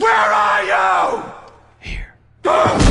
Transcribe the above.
Where are you? Here.